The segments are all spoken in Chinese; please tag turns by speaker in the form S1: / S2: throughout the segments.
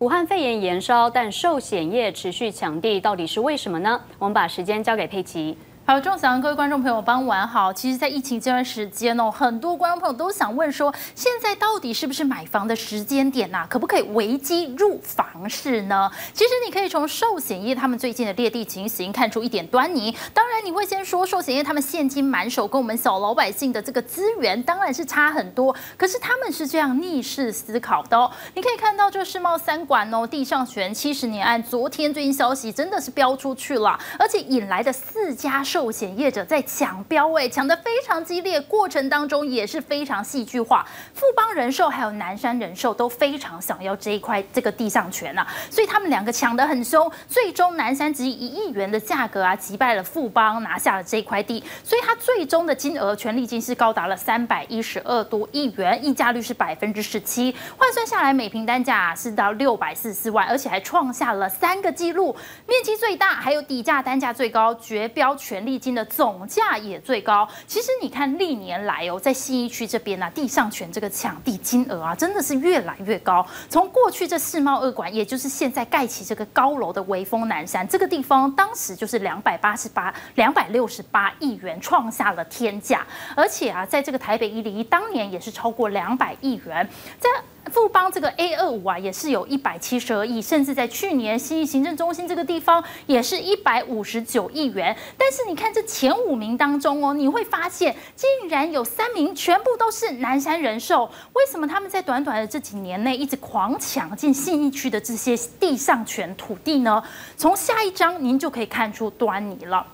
S1: 武汉肺炎延烧，但寿险业持续抢地，到底是为什么呢？我们把时间交给佩奇。
S2: 好，钟祥，各位观众朋友，傍晚好。其实，在疫情这段时间哦，很多观众朋友都想问说，现在到底是不是买房的时间点呐？可不可以危机入房市呢？其实，你可以从寿险业他们最近的劣地情形看出一点端倪。当然，你会先说寿险业他们现金满手，跟我们小老百姓的这个资源当然是差很多。可是，他们是这样逆势思考的哦。你可以看到，这世贸三馆哦，地上权七十年案，昨天最新消息真的是飙出去了，而且引来的四家寿。寿险业者在抢标位，抢得非常激烈，过程当中也是非常戏剧化。富邦人寿还有南山人寿都非常想要这一块这个地上权啊，所以他们两个抢得很凶。最终南山只以一亿元的价格啊击败了富邦，拿下了这块地。所以它最终的金额权利金是高达了三百一十二多亿元，溢价率是百分之十七，换算下来每平单价是到六百四十四万，而且还创下了三个纪录，面积最大，还有底价单价最高，绝标权。利金的总价也最高。其实你看历年来哦，在信义区这边呢，地上权这个抢地金额啊，真的是越来越高。从过去这世贸二馆，也就是现在盖起这个高楼的威风南山这个地方，当时就是两百八十八、两百六十八亿元，创下了天价。而且啊，在这个台北一零一，当年也是超过两百亿元。在富邦这个 A 二五啊，也是有一百七十二亿，甚至在去年新义行政中心这个地方，也是一百五十九亿元。但是你看这前五名当中哦，你会发现竟然有三名全部都是南山人寿。为什么他们在短短的这几年内一直狂抢进信义区的这些地上权土地呢？从下一章您就可以看出端倪了。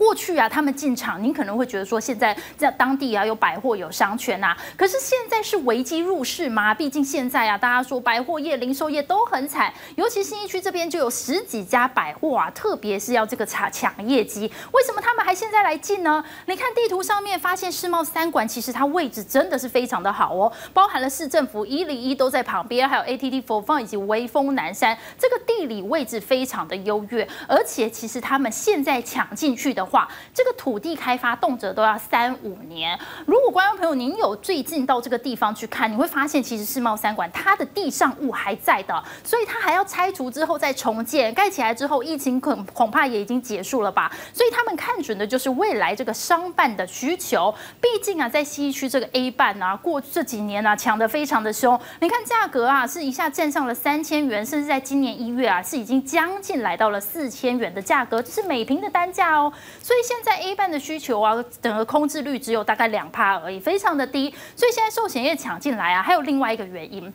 S2: 过去啊，他们进场，您可能会觉得说，现在在当地啊有百货有商圈呐，可是现在是危机入市吗？毕竟现在啊，大家说百货业、零售业都很惨，尤其新一区这边就有十几家百货啊，特别是要这个抢抢业绩。为什么他们还现在来进呢？你看地图上面发现世贸三馆，其实它位置真的是非常的好哦，包含了市政府一零一都在旁边，还有 ATT 佛放以及威风南山，这个地理位置非常的优越，而且其实他们现在抢进去的。话这个土地开发动辄都要三五年。如果观众朋友您有最近到这个地方去看，你会发现其实世贸三馆它的地上物还在的，所以它还要拆除之后再重建。盖起来之后，疫情恐恐怕也已经结束了吧？所以他们看准的就是未来这个商办的需求。毕竟啊，在西区这个 A 办啊，过这几年啊抢得非常的凶。你看价格啊，是一下站上了三千元，甚至在今年一月啊，是已经将近来到了四千元的价格，这是每平的单价哦。所以现在 A 半的需求啊，整个空置率只有大概两帕而已，非常的低。所以现在寿险业抢进来啊，还有另外一个原因。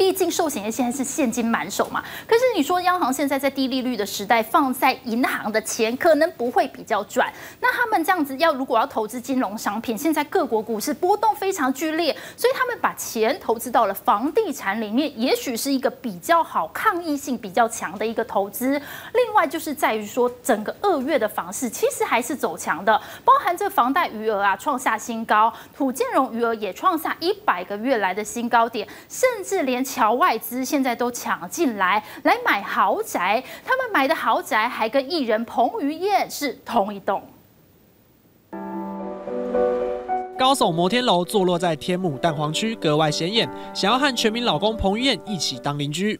S2: 毕竟寿险业现在是现金满手嘛，可是你说央行现在在低利率的时代放在银行的钱可能不会比较赚，那他们这样子要如果要投资金融商品，现在各国股市波动非常剧烈，所以他们把钱投资到了房地产里面，也许是一个比较好抗疫性比较强的一个投资。另外就是在于说整个二月的房市其实还是走强的，包含这房贷余额啊创下新高，土建融余额也创下一百个月来的新高点，甚至连。侨外资现在都抢进来来买豪宅，他们买的豪宅还跟艺人彭于晏是同一栋。
S3: 高耸摩天楼坐落在天母蛋黄区，格外显眼。想要和全民老公彭于晏一起当邻居，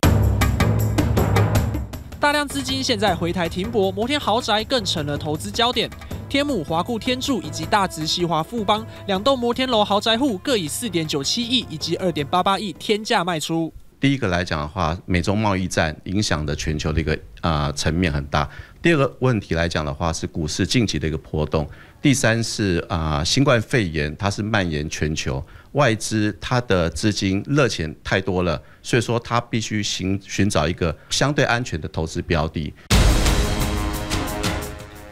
S3: 大量资金现在回台停泊，摩天豪宅更成了投资焦点。天母华固天柱以及大直西华富邦两栋摩天楼豪宅户各以四点九七亿以及二点八八亿天价卖出。
S4: 第一个来讲的话，美中贸易战影响的全球的一个啊层面很大。第二个问题来讲的话，是股市近期的一个波动。第三是啊新冠肺炎它是蔓延全球，外资它的资金热钱太多了，所以说它必须寻寻找一个相对安全的投资标的。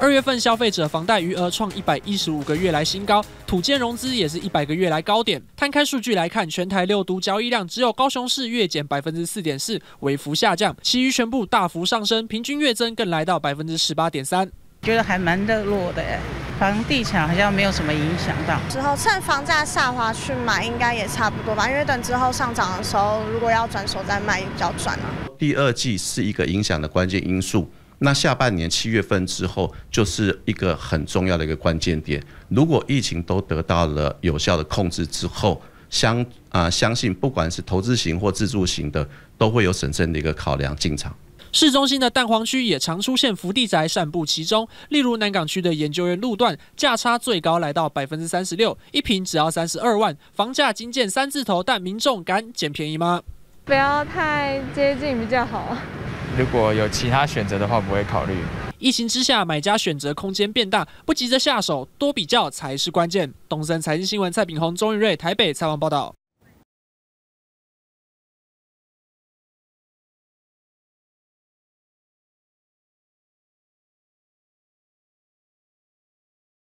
S3: 二月份消费者房贷余额创一百一十五个月来新高，土建融资也是一百个月来高点。摊开数据来看，全台六都交易量只有高雄市月减百分之四点四，微幅下降，其余全部大幅上升，平均月增更来到百分之十八点三。
S5: 觉得还蛮热络的哎，房地产好像没有什么影响到。
S6: 之后趁房价下滑去买，应该也差不多吧，因为等之后上涨的时候，如果要转手再卖也比较赚啊。
S4: 第二季是一个影响的关键因素。那下半年七月份之后，就是一个很重要的一个关键点。如果疫情都得到了有效的控制之后，相啊相信不管是投资型或自住型的，都会有审慎的一个考量进场。
S3: 市中心的蛋黄区也常出现福地宅散布其中，例如南港区的研究院路段，价差最高来到百分之三十六，一平只要三十二万，房价精建三字头，但民众敢捡便宜吗？
S7: 不要太接近比较好。
S8: 如果有其他选择的话，不会考虑。
S3: 疫情之下，买家选择空间变大，不急着下手，多比较才是关键。东森财经新闻蔡炳宏、钟玉瑞台北采访报道。